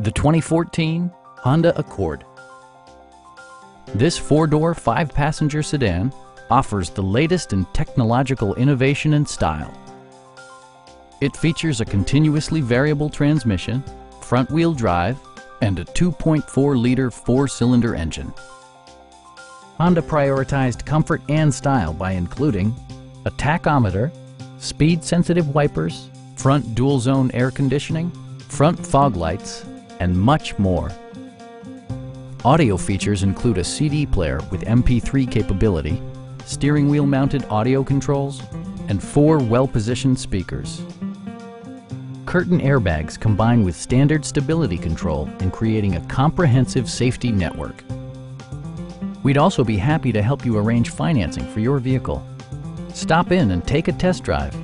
The 2014 Honda Accord. This four-door, five-passenger sedan offers the latest in technological innovation and style. It features a continuously variable transmission, front-wheel drive, and a 2.4-liter four-cylinder engine. Honda prioritized comfort and style by including a tachometer, speed-sensitive wipers, front dual-zone air conditioning, front fog lights, and much more. Audio features include a CD player with MP3 capability, steering wheel mounted audio controls, and four well-positioned speakers. Curtain airbags combine with standard stability control in creating a comprehensive safety network. We'd also be happy to help you arrange financing for your vehicle. Stop in and take a test drive.